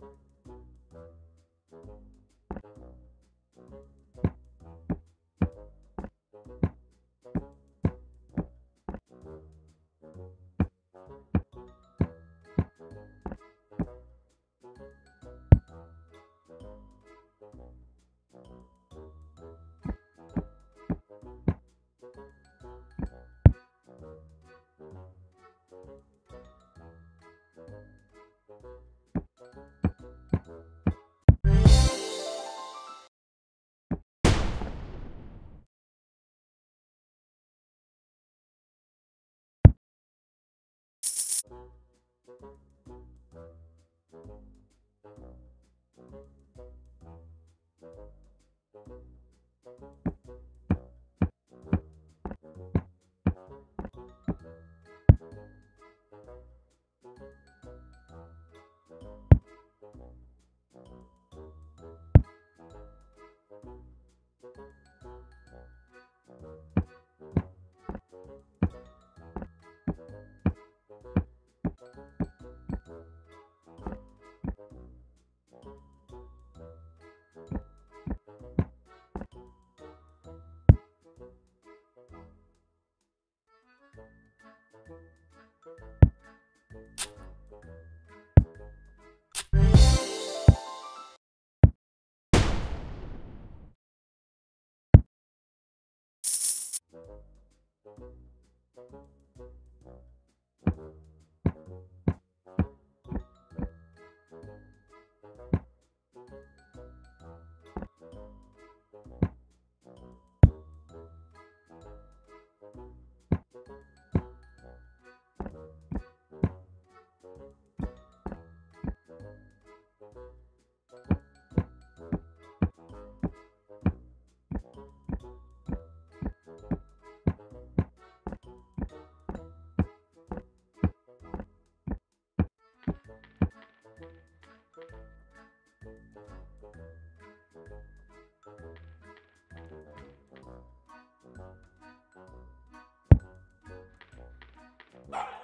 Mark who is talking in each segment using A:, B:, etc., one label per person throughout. A: Thank you. Thank you. Thank you. Bye.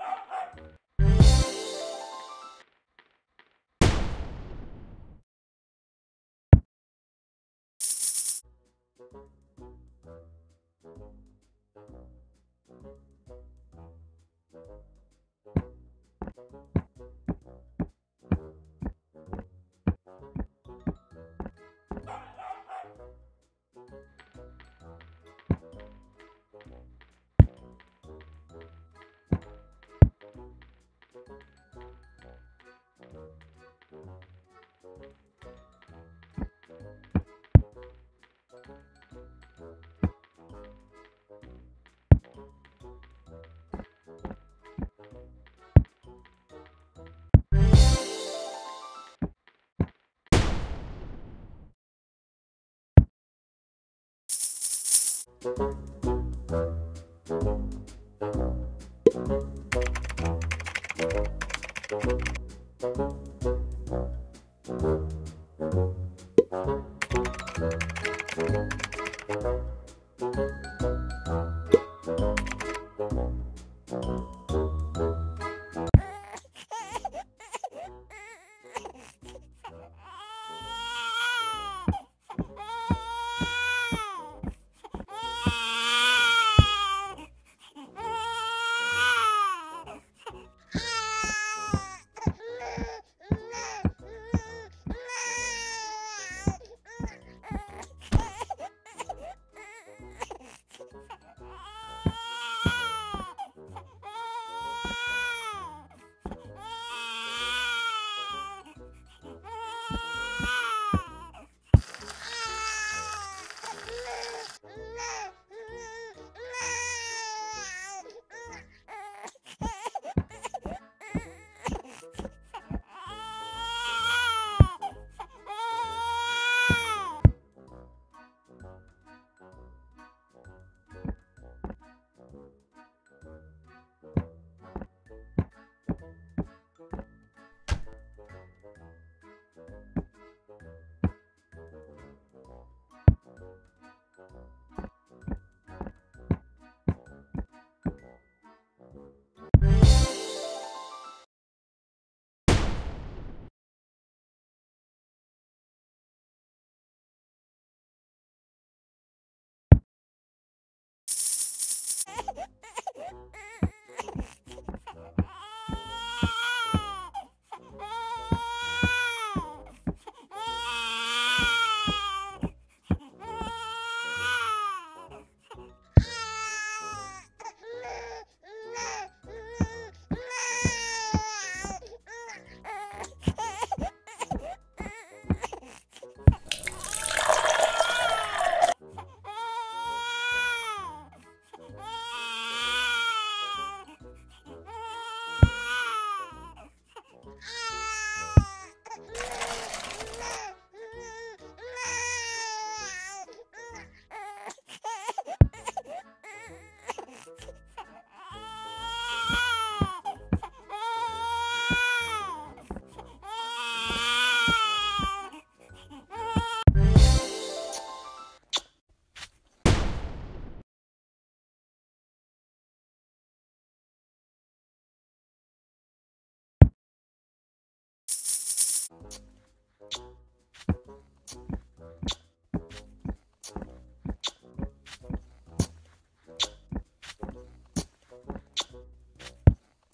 A: Thank you. Mm-mm.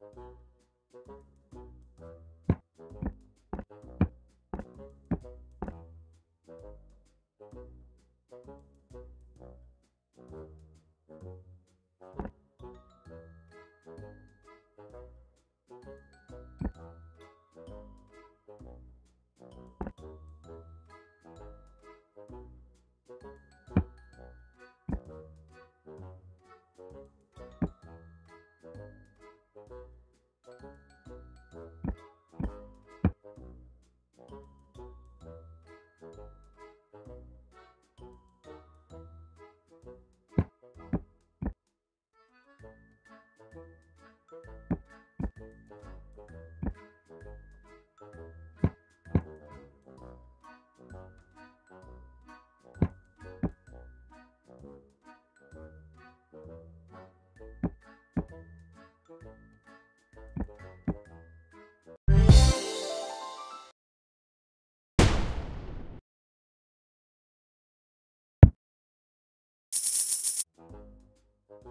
A: Thank you. Thank you.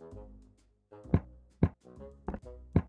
A: Thank you.